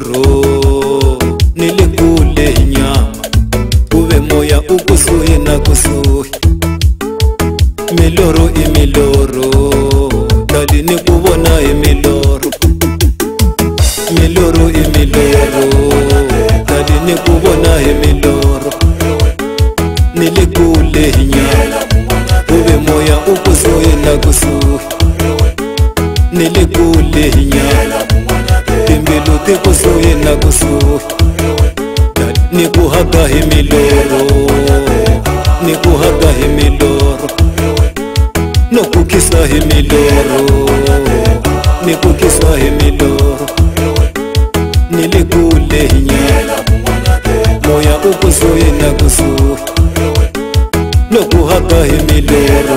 ro ni le kule nyama kuve moya ukusuhi na kusuhi miloro i miloro dali ni ku vona hi miloro miloro i miloro dali ni ku vona hi miloro ni le kule nyama kuve moya ukusuhi na kusuhi ni le kule nyama te kosoye na koso nikuhaga hi miloro nikuhaga hi miloro no kukisa hi miloro nikukisa hi miloro ni le kule hi nyela moya u kosoye na koso nokuhaga hi miloro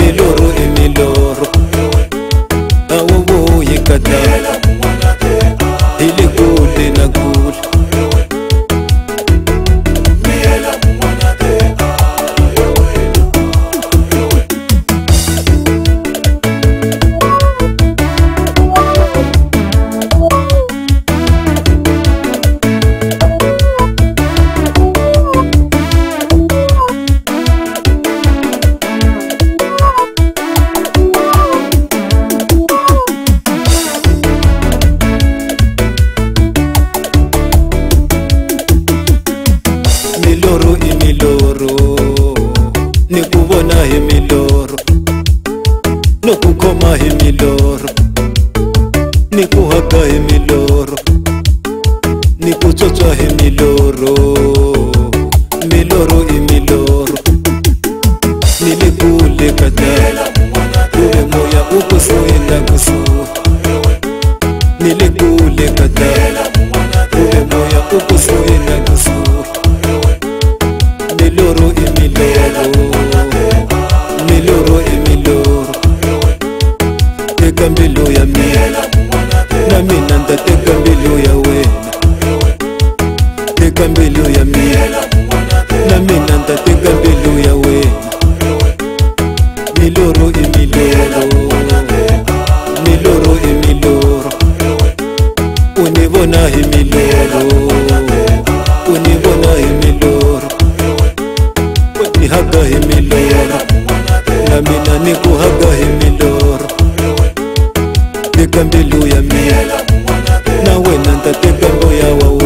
miloro i miloro a wu vuyi katela miloro i miloro ni ku vona hi miloro no ku khoma hi miloro ni ku haka hi miloro ni ku tsotswa hi miloro miloro i miloro ni le kule ka ta kuve moya u kusuhi na kusuhi nateka mbilo ya mi nami na ndateka mbilo ya we teka mbilo ya mi nami na ndateka mbilo ya we miloro e miloro miloro e miloro univona e miloro univona e miloro nihaga e miloro nami na nikuhaga e miloro ngambelu ya mie nawe na ntate pembo ya wawa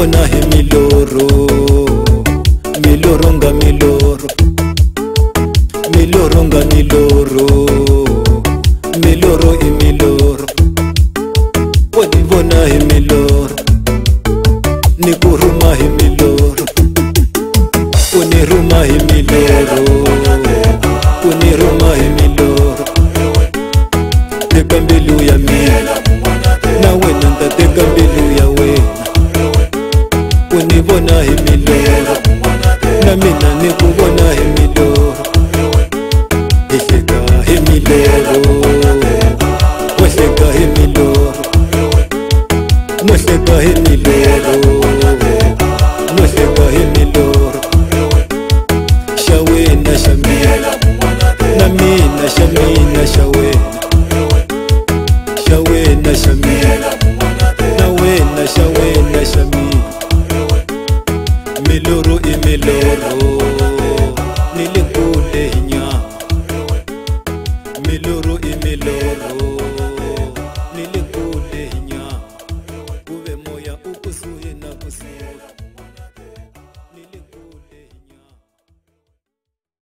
kona hi miloro miloro nga miloro miloro nga miloro miloro i e miloro wo ti vona hi miloro ni ku rhuma hi miloro ku ni rhuma hi miloro ku ni rhuma hi miloro teka mbilu ya mina na wena ni ta teka mbilu ya wena kuvona hi milo na mina ni kuvona hi milo ehleka hi milelo wehleka hi milo nohleka hi milelo nohleka hi milo xa wena xa mi e melhorou.